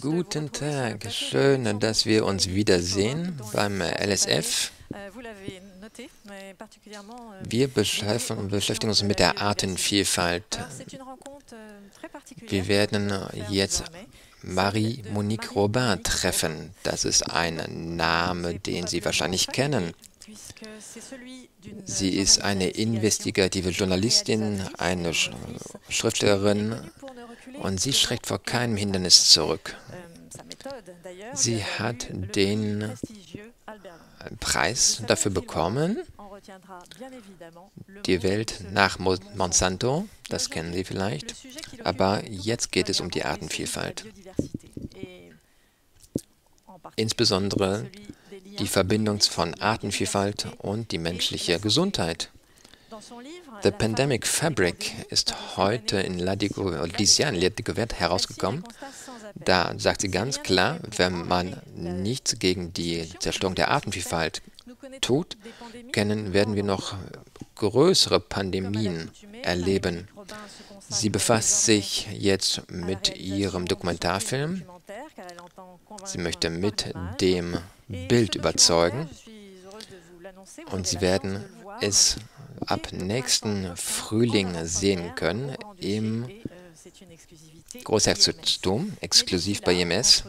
Guten Tag, schön, dass wir uns wiedersehen beim LSF. Wir beschäftigen uns mit der Artenvielfalt. Wir werden jetzt Marie-Monique Robin treffen. Das ist ein Name, den Sie wahrscheinlich kennen. Sie ist eine investigative Journalistin, eine Schriftstellerin. und sie schreckt vor keinem Hindernis zurück. Sie hat den Preis dafür bekommen, die Welt nach Monsanto, das kennen Sie vielleicht, aber jetzt geht es um die Artenvielfalt. Insbesondere die Verbindung von Artenvielfalt und die menschliche Gesundheit. The Pandemic Fabric ist heute in Ladigo, dieses Jahr in Ladigo-Wert herausgekommen. Da sagt sie ganz klar, wenn man nichts gegen die Zerstörung der Artenvielfalt tut, können, werden wir noch größere Pandemien erleben. Sie befasst sich jetzt mit ihrem Dokumentarfilm. Sie möchte mit dem Bild überzeugen und Sie werden es ab nächsten Frühling sehen können im Großherzogtum, exklusiv bei IMS.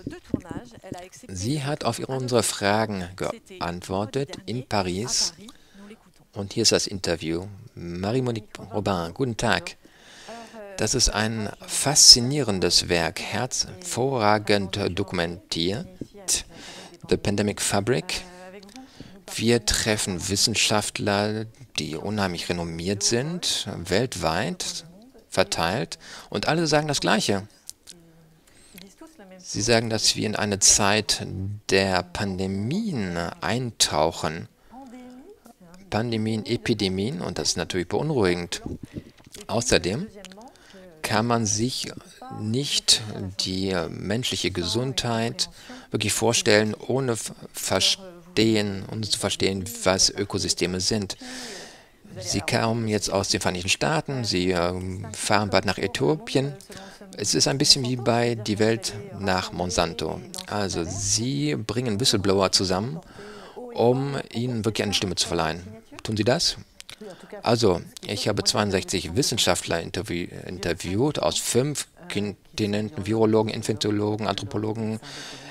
Sie hat auf unsere Fragen geantwortet in Paris. Und hier ist das Interview. Marie-Monique Robin, guten Tag. Das ist ein faszinierendes Werk, hervorragend dokumentiert. The Pandemic Fabric. Wir treffen Wissenschaftler, die unheimlich renommiert sind, weltweit verteilt, und alle sagen das Gleiche. Sie sagen, dass wir in eine Zeit der Pandemien eintauchen. Pandemien, Epidemien, und das ist natürlich beunruhigend. Außerdem kann man sich nicht die menschliche Gesundheit wirklich vorstellen, ohne verstehen, ohne zu verstehen, was Ökosysteme sind. Sie kamen jetzt aus den Vereinigten Staaten, Sie äh, fahren bald nach Äthiopien. Es ist ein bisschen wie bei Die Welt nach Monsanto. Also Sie bringen Whistleblower zusammen, um ihnen wirklich eine Stimme zu verleihen. Tun Sie das? Also, ich habe 62 Wissenschaftler interview interviewt aus fünf Kontinenten, Virologen, Infektiologen, Anthropologen,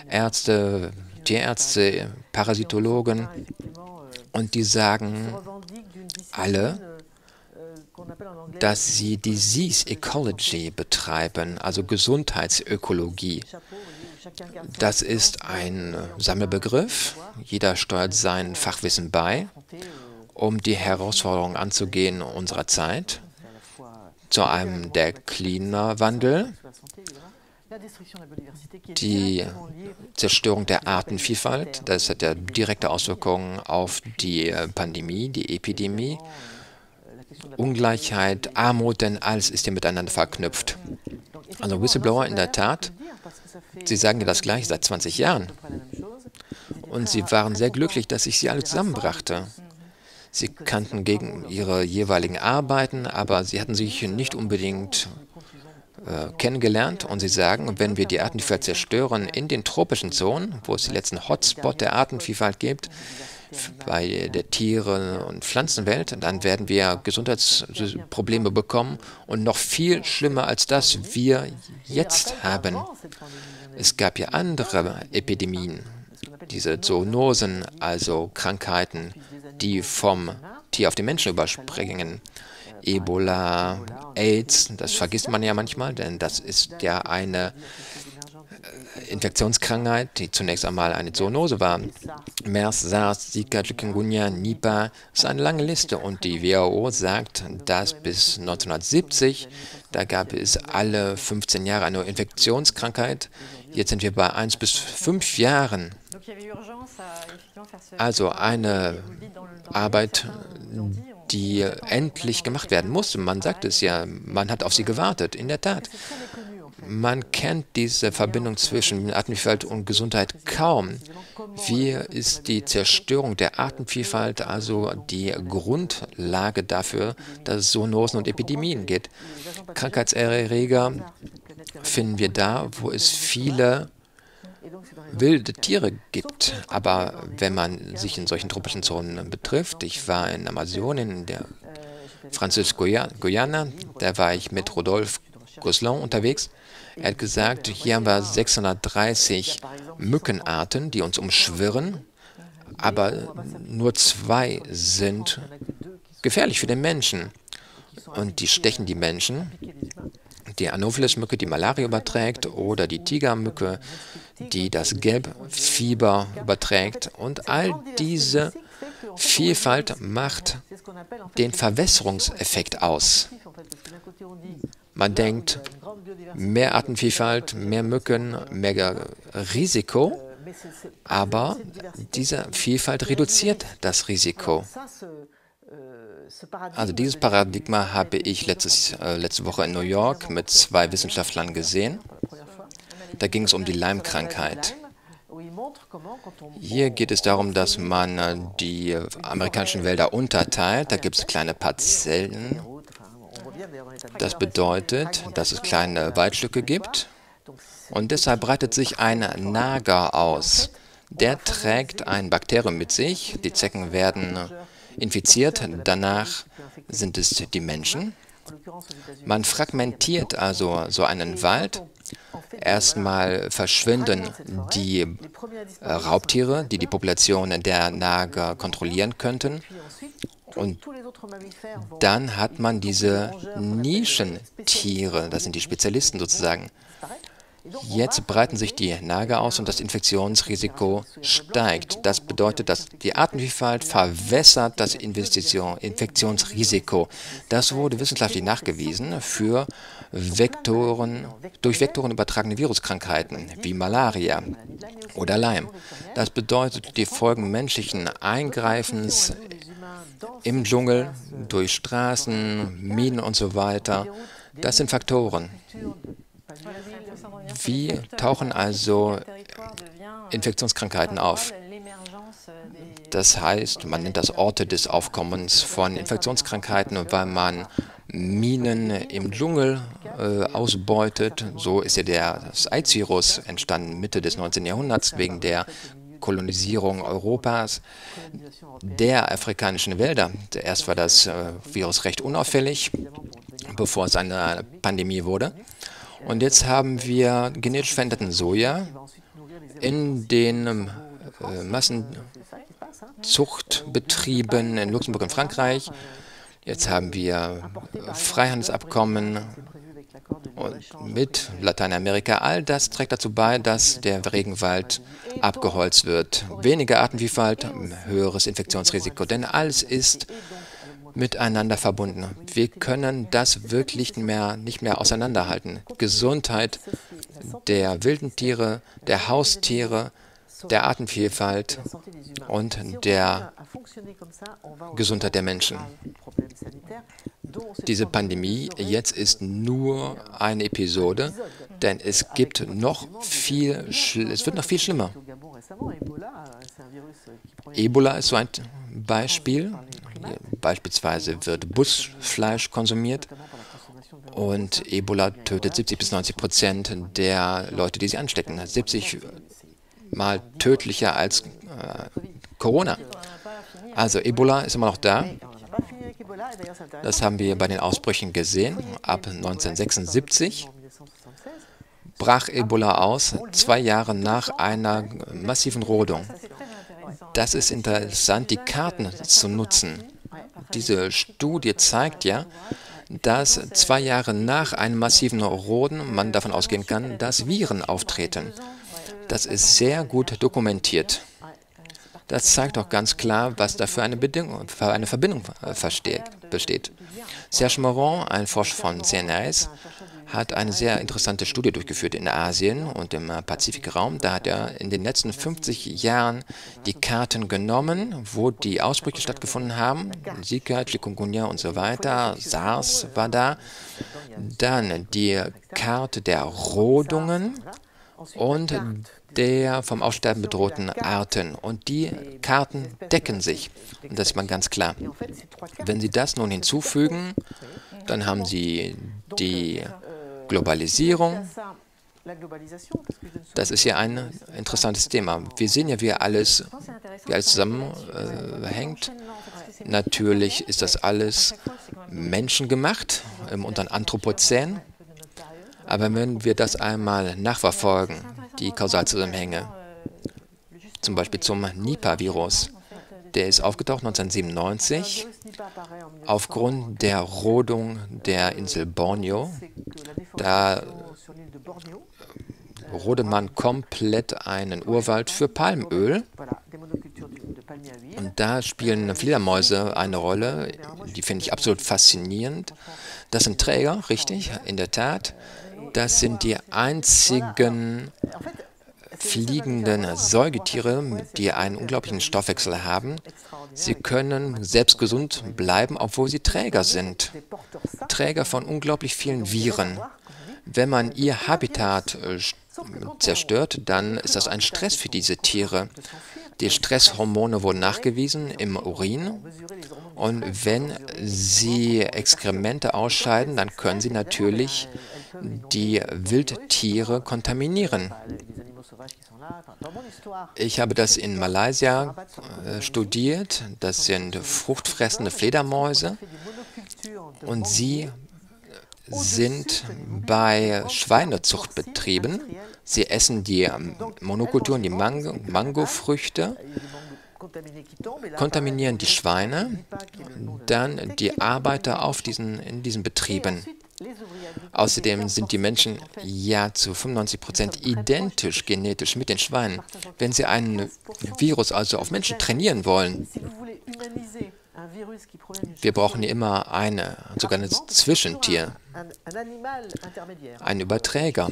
Ärzte, Tierärzte, Parasitologen. Und die sagen alle, dass sie Disease Ecology betreiben, also Gesundheitsökologie. Das ist ein Sammelbegriff. Jeder steuert sein Fachwissen bei, um die Herausforderungen anzugehen unserer Zeit, zu einem der Klimawandel, die Zerstörung der Artenvielfalt, das hat ja direkte Auswirkungen auf die äh, Pandemie, die Epidemie, Ungleichheit, Armut, denn alles ist ja miteinander verknüpft. Also Whistleblower in der Tat, sie sagen ja das gleiche seit 20 Jahren. Und sie waren sehr glücklich, dass ich sie alle zusammenbrachte. Sie kannten gegen ihre jeweiligen Arbeiten, aber sie hatten sich nicht unbedingt äh, kennengelernt und sie sagen, wenn wir die Artenvielfalt zerstören in den tropischen Zonen, wo es die letzten Hotspot der Artenvielfalt gibt, bei der Tiere- und Pflanzenwelt, dann werden wir Gesundheitsprobleme bekommen und noch viel schlimmer als das wir jetzt haben. Es gab ja andere Epidemien, diese Zoonosen, also Krankheiten, die vom Tier auf den Menschen überspringen. Ebola, AIDS, das vergisst man ja manchmal, denn das ist ja eine äh, Infektionskrankheit, die zunächst einmal eine Zoonose war. MERS, SARS, Zika, Chikungunya, Nipah, das ist eine lange Liste und die WHO sagt, dass bis 1970, da gab es alle 15 Jahre eine Infektionskrankheit, jetzt sind wir bei 1 bis 5 Jahren. Also eine Arbeit, die endlich gemacht werden musste. Man sagt es ja, man hat auf sie gewartet, in der Tat. Man kennt diese Verbindung zwischen Artenvielfalt und Gesundheit kaum. Wie ist die Zerstörung der Artenvielfalt also die Grundlage dafür, dass es Zoonosen und Epidemien gibt? Krankheitserreger finden wir da, wo es viele wilde Tiere gibt. Aber wenn man sich in solchen tropischen Zonen betrifft, ich war in Amazonien, in der Französisch-Guyana, da war ich mit Rodolphe Gosselin unterwegs. Er hat gesagt, hier haben wir 630 Mückenarten, die uns umschwirren, aber nur zwei sind gefährlich für den Menschen. Und die stechen die Menschen. Die Anopheles-Mücke, die Malaria überträgt, oder die Tigermücke, die das Gelbfieber überträgt. Und all diese Vielfalt macht den Verwässerungseffekt aus. Man denkt, mehr Artenvielfalt, mehr Mücken, mehr Risiko, aber diese Vielfalt reduziert das Risiko. Also dieses Paradigma habe ich letztes, äh, letzte Woche in New York mit zwei Wissenschaftlern gesehen. Da ging es um die Lyme-Krankheit. Hier geht es darum, dass man äh, die amerikanischen Wälder unterteilt. Da gibt es kleine Parzellen. Das bedeutet, dass es kleine Waldstücke gibt. Und deshalb breitet sich ein Nager aus. Der trägt ein Bakterium mit sich. Die Zecken werden infiziert. Danach sind es die Menschen. Man fragmentiert also so einen Wald. Erstmal verschwinden die äh, Raubtiere, die die Population der Nager kontrollieren könnten. Und dann hat man diese Nischentiere, das sind die Spezialisten sozusagen. Jetzt breiten sich die Nager aus und das Infektionsrisiko steigt. Das bedeutet, dass die Artenvielfalt verwässert das Infektionsrisiko. Das wurde wissenschaftlich nachgewiesen für Vektoren, durch Vektoren übertragene Viruskrankheiten wie Malaria oder Lyme. Das bedeutet, die Folgen menschlichen Eingreifens im Dschungel, durch Straßen, Minen und so weiter, das sind Faktoren. Wie tauchen also Infektionskrankheiten auf? Das heißt, man nennt das Orte des Aufkommens von Infektionskrankheiten, weil man Minen im Dschungel äh, ausbeutet. So ist ja der, das AIDS-Virus entstanden Mitte des 19. Jahrhunderts wegen der Kolonisierung Europas, der afrikanischen Wälder. Erst war das äh, Virus recht unauffällig, bevor es eine Pandemie wurde. Und jetzt haben wir genetisch veränderten Soja in den äh, Massenzuchtbetrieben in Luxemburg und Frankreich. Jetzt haben wir Freihandelsabkommen mit Lateinamerika. All das trägt dazu bei, dass der Regenwald abgeholzt wird. Weniger Artenvielfalt, höheres Infektionsrisiko, denn alles ist miteinander verbunden. Wir können das wirklich mehr, nicht mehr auseinanderhalten. Gesundheit der wilden Tiere, der Haustiere, der Artenvielfalt und der Gesundheit der Menschen. Diese Pandemie jetzt ist nur eine Episode, denn es gibt noch viel, es wird noch viel schlimmer. Ebola ist so ein Beispiel. Beispielsweise wird Buschfleisch konsumiert und Ebola tötet 70 bis 90 Prozent der Leute, die sie anstecken. 70 mal tödlicher als äh, Corona. Also Ebola ist immer noch da. Das haben wir bei den Ausbrüchen gesehen. Ab 1976 brach Ebola aus, zwei Jahre nach einer massiven Rodung. Das ist interessant, die Karten zu nutzen. Diese Studie zeigt ja, dass zwei Jahre nach einem massiven Roden man davon ausgehen kann, dass Viren auftreten. Das ist sehr gut dokumentiert. Das zeigt auch ganz klar, was da für eine, Bedingung, für eine Verbindung äh, besteht. Serge Moron, ein Forscher von CNRS, hat eine sehr interessante Studie durchgeführt in Asien und im Pazifikraum. Da hat er in den letzten 50 Jahren die Karten genommen, wo die Ausbrüche stattgefunden haben. Zika, Chikungunya und so weiter. SARS war da. Dann die Karte der Rodungen und der vom Aussterben bedrohten Arten. Und die Karten decken sich. Und das ist mal ganz klar. Wenn Sie das nun hinzufügen, dann haben Sie die Globalisierung. Das ist ja ein interessantes Thema. Wir sehen ja, wie alles, wie alles zusammenhängt. Äh, Natürlich ist das alles menschengemacht, im unter Anthropozän. Aber wenn wir das einmal nachverfolgen, die Kausalzusammenhänge, zum Beispiel zum Nipah-Virus, der ist aufgetaucht 1997 aufgrund der Rodung der Insel Borneo. Da rodet man komplett einen Urwald für Palmöl. Und da spielen Fledermäuse eine Rolle, die finde ich absolut faszinierend. Das sind Träger, richtig, in der Tat. Das sind die einzigen fliegenden Säugetiere, die einen unglaublichen Stoffwechsel haben. Sie können selbst gesund bleiben, obwohl sie Träger sind. Träger von unglaublich vielen Viren. Wenn man ihr Habitat äh, zerstört, dann ist das ein Stress für diese Tiere. Die Stresshormone wurden nachgewiesen im Urin. Und wenn sie Exkremente ausscheiden, dann können sie natürlich die Wildtiere kontaminieren. Ich habe das in Malaysia äh, studiert. Das sind fruchtfressende Fledermäuse. Und sie sind bei Schweinezuchtbetrieben. Sie essen die ähm, Monokulturen, die Mango, Mangofrüchte, kontaminieren die Schweine, dann die Arbeiter auf diesen, in diesen Betrieben. Außerdem sind die Menschen ja zu 95 Prozent identisch genetisch mit den Schweinen. Wenn sie ein Virus also auf Menschen trainieren wollen, wir brauchen immer eine, sogar ein Zwischentier, einen Überträger.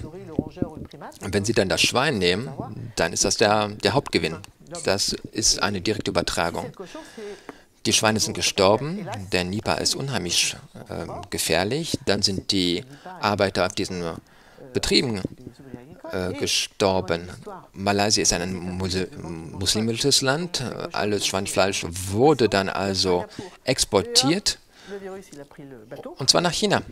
Und wenn Sie dann das Schwein nehmen, dann ist das der, der Hauptgewinn. Das ist eine direkte Übertragung. Die Schweine sind gestorben, der Nipah ist unheimlich äh, gefährlich. Dann sind die Arbeiter auf diesen Betrieben äh, gestorben. Malaysia ist ein muslimisches Land. Alles Schweinefleisch wurde dann also exportiert. Und zwar nach China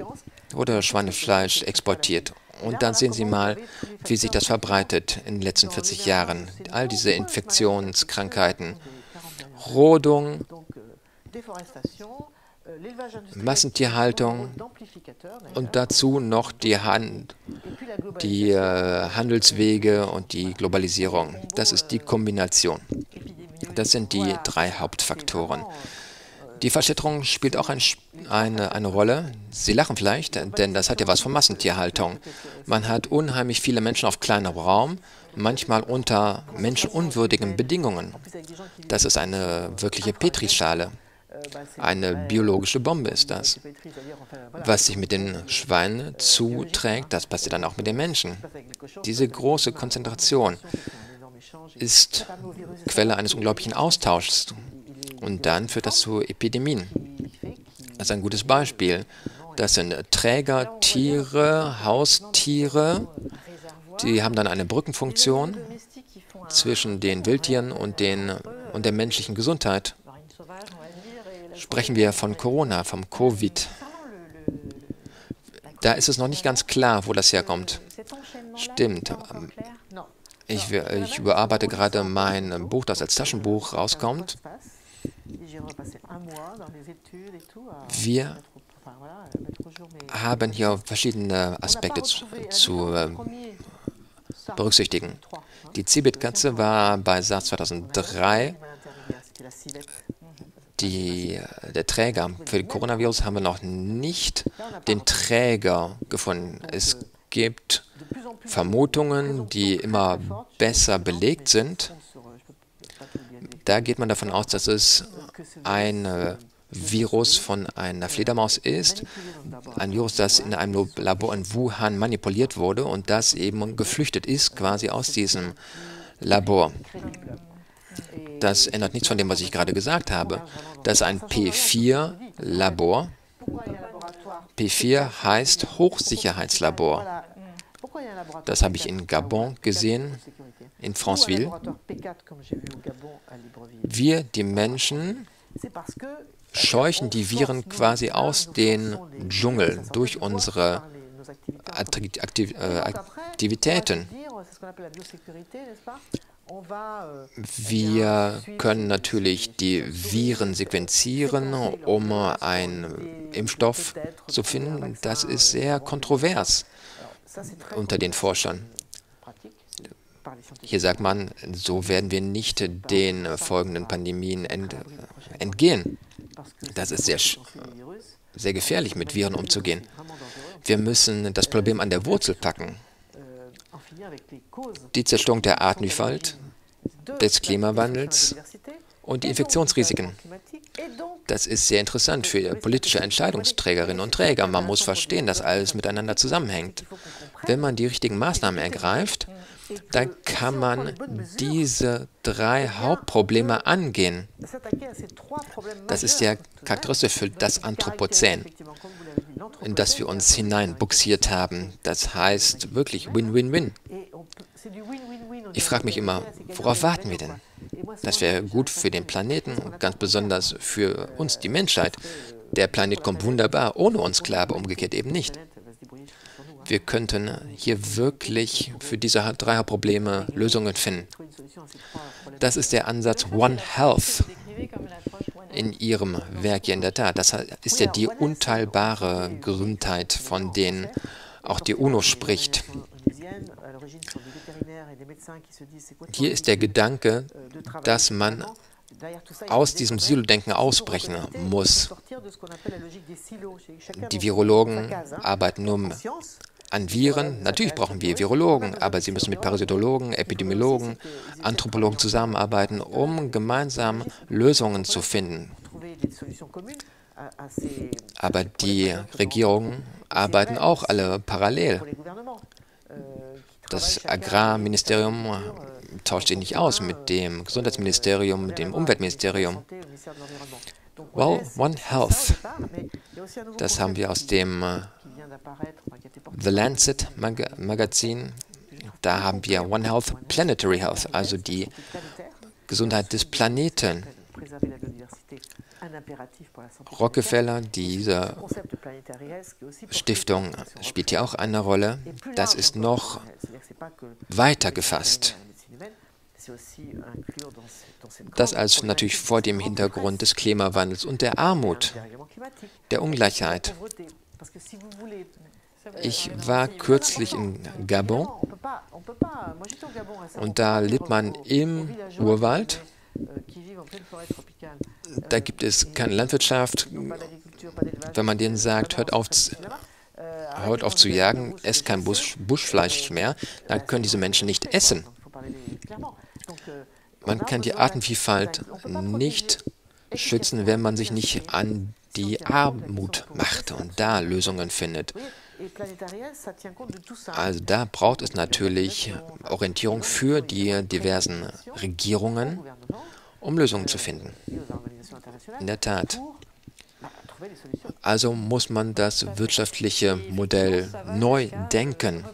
wurde Schweinefleisch exportiert. Und dann sehen Sie mal, wie sich das verbreitet in den letzten 40 Jahren. All diese Infektionskrankheiten, Rodung, Massentierhaltung und dazu noch die, Han die äh, Handelswege und die Globalisierung. Das ist die Kombination. Das sind die drei Hauptfaktoren. Die Verschitterung spielt auch ein, eine, eine Rolle. Sie lachen vielleicht, denn das hat ja was von Massentierhaltung. Man hat unheimlich viele Menschen auf kleinem Raum, manchmal unter menschenunwürdigen Bedingungen. Das ist eine wirkliche Petrischale. Eine biologische Bombe ist das. Was sich mit den Schweinen zuträgt, das passiert dann auch mit den Menschen. Diese große Konzentration ist Quelle eines unglaublichen Austauschs. Und dann führt das zu Epidemien. Das ist ein gutes Beispiel. Das sind Trägertiere, Haustiere, die haben dann eine Brückenfunktion zwischen den Wildtieren und, den, und der menschlichen Gesundheit sprechen wir von Corona, vom Covid. Da ist es noch nicht ganz klar, wo das herkommt. Stimmt. Ich, ich überarbeite gerade mein Buch, das als Taschenbuch rauskommt. Wir haben hier verschiedene Aspekte zu, zu äh, berücksichtigen. Die Cebit-Katze war bei SARS 2003 die, der Träger. Für den Coronavirus haben wir noch nicht den Träger gefunden. Es gibt Vermutungen, die immer besser belegt sind. Da geht man davon aus, dass es ein Virus von einer Fledermaus ist, ein Virus, das in einem Labor in Wuhan manipuliert wurde und das eben geflüchtet ist quasi aus diesem Labor. Das ändert nichts von dem, was ich gerade gesagt habe. Das ist ein P4-Labor. P4 heißt Hochsicherheitslabor. Das habe ich in Gabon gesehen, in Franceville. Wir, die Menschen, scheuchen die Viren quasi aus den Dschungel durch unsere Aktivitäten. Wir können natürlich die Viren sequenzieren, um einen Impfstoff zu finden. Das ist sehr kontrovers unter den Forschern. Hier sagt man, so werden wir nicht den folgenden Pandemien ent, entgehen. Das ist sehr, sehr gefährlich, mit Viren umzugehen. Wir müssen das Problem an der Wurzel packen. Die Zerstörung der Artenvielfalt, des Klimawandels und die Infektionsrisiken. Das ist sehr interessant für politische Entscheidungsträgerinnen und Träger. Man muss verstehen, dass alles miteinander zusammenhängt. Wenn man die richtigen Maßnahmen ergreift, dann kann man diese drei Hauptprobleme angehen. Das ist ja charakteristisch für das Anthropozän, in das wir uns hineinbuxiert haben. Das heißt wirklich Win-Win-Win. Ich frage mich immer, worauf warten wir denn? Das wäre gut für den Planeten und ganz besonders für uns, die Menschheit. Der Planet kommt wunderbar ohne uns klar, aber umgekehrt eben nicht. Wir könnten hier wirklich für diese drei Probleme Lösungen finden. Das ist der Ansatz One Health in Ihrem Werk hier in der Tat. Das ist ja die unteilbare Gesundheit, von denen auch die UNO spricht. Hier ist der Gedanke, dass man aus diesem Silo-Denken ausbrechen muss. Die Virologen arbeiten nur an Viren. Natürlich brauchen wir Virologen, aber sie müssen mit Parasitologen, Epidemiologen, Anthropologen zusammenarbeiten, um gemeinsam Lösungen zu finden. Aber die Regierungen arbeiten auch alle parallel. Das Agrarministerium tauscht sich nicht aus mit dem Gesundheitsministerium, mit dem Umweltministerium. Well, One Health, das haben wir aus dem The Lancet Mag Magazin. Da haben wir One Health, Planetary Health, also die Gesundheit des Planeten. Rockefeller, diese Stiftung spielt hier auch eine Rolle. Das ist noch weiter gefasst. Das also natürlich vor dem Hintergrund des Klimawandels und der Armut, der Ungleichheit. Ich war kürzlich in Gabon und da lebt man im Urwald. Da gibt es keine Landwirtschaft. Wenn man denen sagt, hört auf, hört auf zu jagen, esst kein Busch, Buschfleisch mehr, dann können diese Menschen nicht essen. Man kann die Artenvielfalt nicht schützen, wenn man sich nicht an die Armut macht und da Lösungen findet. Also da braucht es natürlich Orientierung für die diversen Regierungen, um Lösungen zu finden. In der Tat. Also muss man das wirtschaftliche Modell neu denken.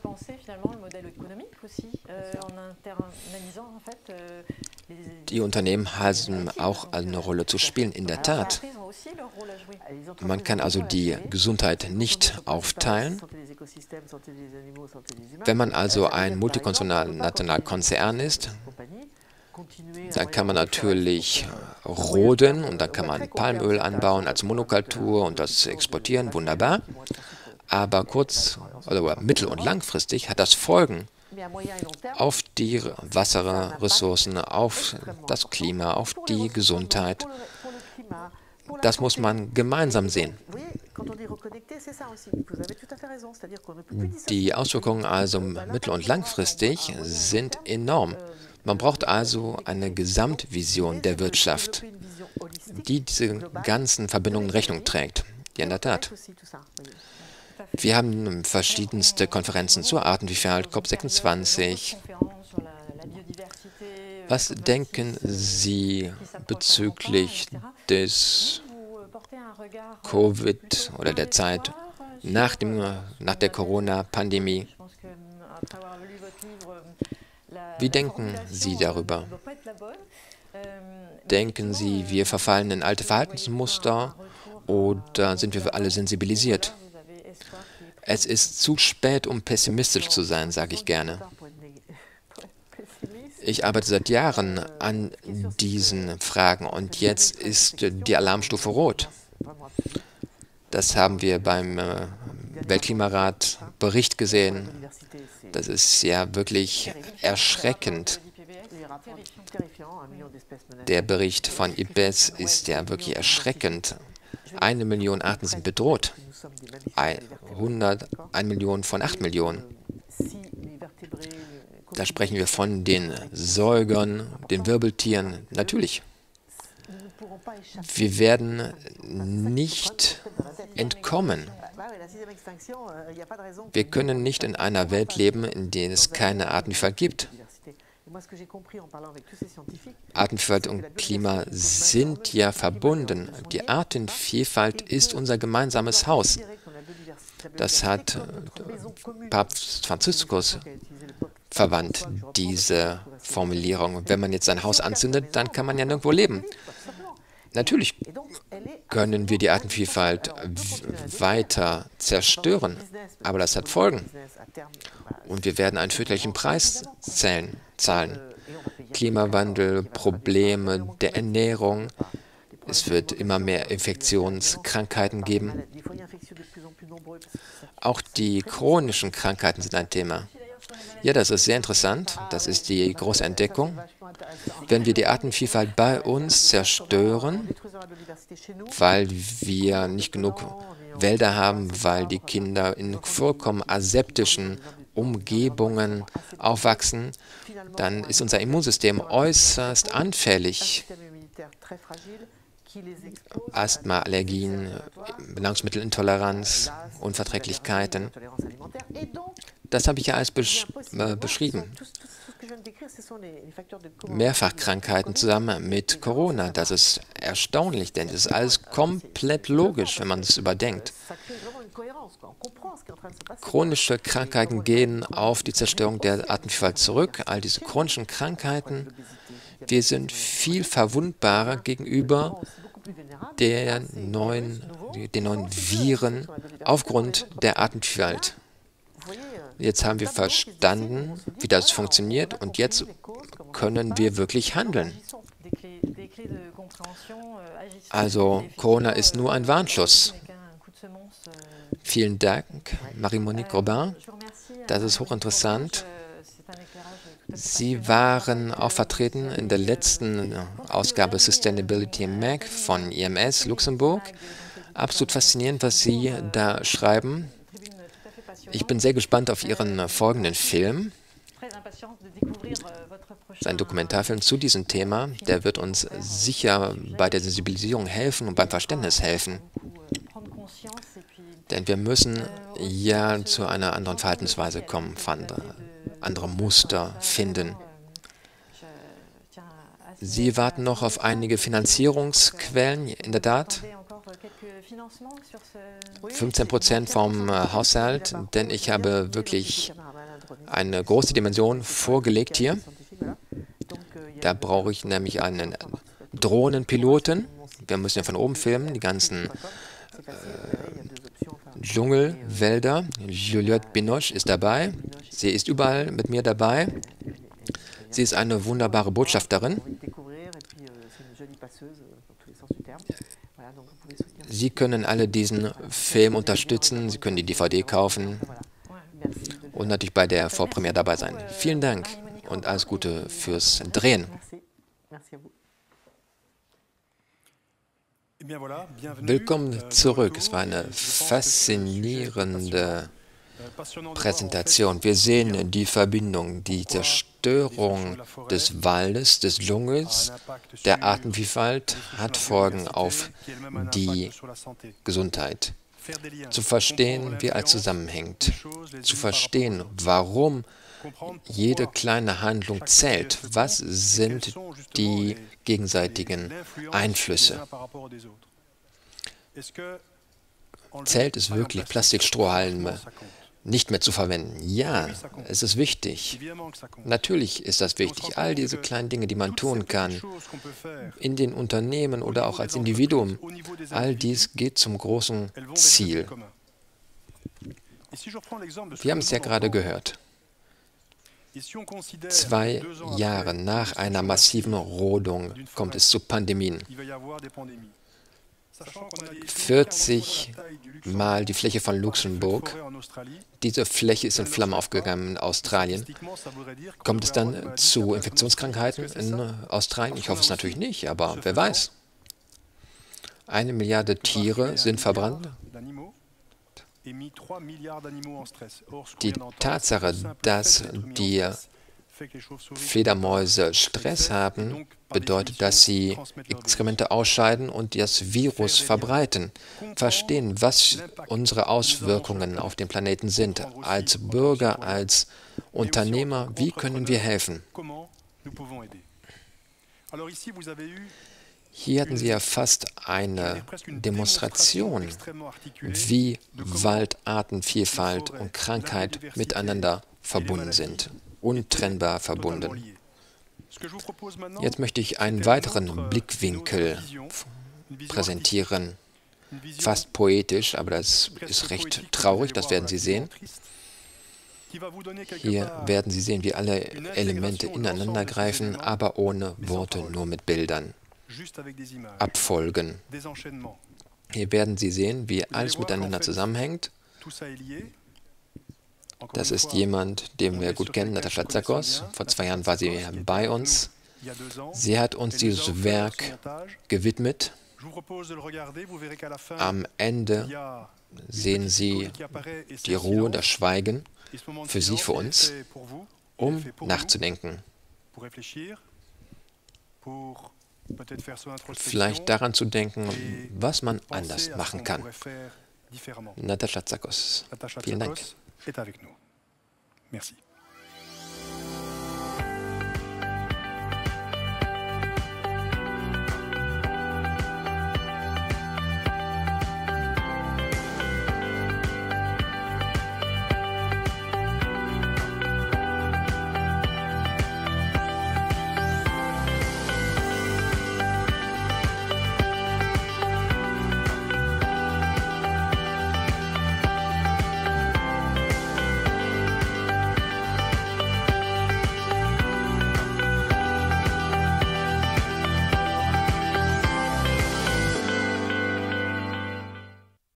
Die Unternehmen haben auch eine Rolle zu spielen, in der Tat. Man kann also die Gesundheit nicht aufteilen. Wenn man also ein multikonzernaler Konzern ist, dann kann man natürlich roden und dann kann man Palmöl anbauen als Monokultur und das exportieren, wunderbar. Aber kurz- oder mittel- und langfristig hat das Folgen auf die Wasserressourcen, auf das Klima, auf die Gesundheit. Das muss man gemeinsam sehen. Die Auswirkungen also mittel- und langfristig sind enorm. Man braucht also eine Gesamtvision der Wirtschaft, die diese ganzen Verbindungen Rechnung trägt. Ja, in der Tat. Wir haben verschiedenste Konferenzen zur Artenvielfalt, COP26. Was denken Sie bezüglich des Covid oder der Zeit nach, dem, nach der Corona-Pandemie? Wie denken Sie darüber? Denken Sie, wir verfallen in alte Verhaltensmuster oder sind wir alle sensibilisiert? Es ist zu spät, um pessimistisch zu sein, sage ich gerne. Ich arbeite seit Jahren an diesen Fragen und jetzt ist die Alarmstufe rot. Das haben wir beim äh, Weltklimarat Bericht gesehen. Das ist ja wirklich erschreckend. Der Bericht von IPBES ist ja wirklich erschreckend. Eine Million Arten sind bedroht. 100, eine Million von acht Millionen. Da sprechen wir von den Säugern, den Wirbeltieren. Natürlich. Wir werden nicht entkommen. Wir können nicht in einer Welt leben, in der es keine Artenvielfalt gibt. Artenvielfalt und Klima sind ja verbunden. Die Artenvielfalt ist unser gemeinsames Haus. Das hat Papst Franziskus verwandt, diese Formulierung. Wenn man jetzt sein Haus anzündet, dann kann man ja nirgendwo leben. Natürlich können wir die Artenvielfalt weiter zerstören, aber das hat Folgen. Und wir werden einen fürchterlichen Preis zählen, zahlen. Klimawandel, Probleme der Ernährung. Es wird immer mehr Infektionskrankheiten geben. Auch die chronischen Krankheiten sind ein Thema. Ja, das ist sehr interessant. Das ist die große Entdeckung. Wenn wir die Artenvielfalt bei uns zerstören, weil wir nicht genug Wälder haben, weil die Kinder in vollkommen aseptischen Umgebungen aufwachsen, dann ist unser Immunsystem äußerst anfällig. Asthma, Allergien, Nahrungsmittelintoleranz, Unverträglichkeiten. Das habe ich ja alles besch äh, beschrieben. Mehrfachkrankheiten zusammen mit Corona. Das ist erstaunlich, denn das ist alles komplett logisch, wenn man es überdenkt. Chronische Krankheiten gehen auf die Zerstörung der Artenvielfalt zurück. All diese chronischen Krankheiten, wir sind viel verwundbarer gegenüber der neuen, den neuen Viren aufgrund der Artenvielfalt. Jetzt haben wir verstanden, wie das funktioniert und jetzt können wir wirklich handeln. Also Corona ist nur ein Warnschuss. Vielen Dank, Marie-Monique Robin. Das ist hochinteressant. Sie waren auch vertreten in der letzten Ausgabe Sustainability Mag von IMS Luxemburg. Absolut faszinierend, was Sie da schreiben. Ich bin sehr gespannt auf Ihren folgenden Film. Sein Dokumentarfilm zu diesem Thema, der wird uns sicher bei der Sensibilisierung helfen und beim Verständnis helfen. Denn wir müssen ja zu einer anderen Verhaltensweise kommen, andere Muster finden. Sie warten noch auf einige Finanzierungsquellen, in der Tat. 15 Prozent vom äh, Haushalt, denn ich habe wirklich eine große Dimension vorgelegt hier. Da brauche ich nämlich einen Drohnenpiloten. Wir müssen ja von oben filmen, die ganzen äh, Dschungelwälder. Juliette Binoche ist dabei. Sie ist überall mit mir dabei. Sie ist eine wunderbare Botschafterin. Sie können alle diesen Film unterstützen, Sie können die DVD kaufen und natürlich bei der Vorpremiere dabei sein. Vielen Dank und alles Gute fürs Drehen. Willkommen zurück. Es war eine faszinierende Präsentation. Wir sehen die Verbindung, die Zerstörung des Waldes, des Dschungels, der Artenvielfalt hat Folgen auf die Gesundheit. Zu verstehen, wie alles zusammenhängt. Zu verstehen, warum jede kleine Handlung zählt. Was sind die gegenseitigen Einflüsse? Zählt es wirklich, Plastikstrohhalme nicht mehr zu verwenden. Ja, es ist wichtig. Natürlich ist das wichtig. All diese kleinen Dinge, die man tun kann, in den Unternehmen oder auch als Individuum, all dies geht zum großen Ziel. Wir haben es ja gerade gehört. Zwei Jahre nach einer massiven Rodung kommt es zu Pandemien. 40 Mal die Fläche von Luxemburg. Diese Fläche ist in Flammen aufgegangen in Australien. Kommt es dann zu Infektionskrankheiten in Australien? Ich hoffe es natürlich nicht, aber wer weiß. Eine Milliarde Tiere sind verbrannt. Die Tatsache, dass die Fledermäuse Stress haben, bedeutet, dass sie Exkremente ausscheiden und das Virus verbreiten. Verstehen, was unsere Auswirkungen auf den Planeten sind. Als Bürger, als Unternehmer, wie können wir helfen? Hier hatten Sie ja fast eine Demonstration, wie Waldartenvielfalt und Krankheit miteinander verbunden sind untrennbar verbunden. Jetzt möchte ich einen weiteren Blickwinkel präsentieren, fast poetisch, aber das ist recht traurig, das werden Sie sehen. Hier werden Sie sehen, wie alle Elemente ineinander greifen, aber ohne Worte, nur mit Bildern. Abfolgen. Hier werden Sie sehen, wie alles miteinander zusammenhängt das ist jemand, den wir gut kennen, Natascha Zakos. Vor zwei Jahren war sie bei uns. Sie hat uns dieses Werk gewidmet. Am Ende sehen Sie die Ruhe, das Schweigen für Sie, für uns, um nachzudenken. Vielleicht daran zu denken, was man anders machen kann. Natascha Zakos, vielen Dank est avec nous. Merci.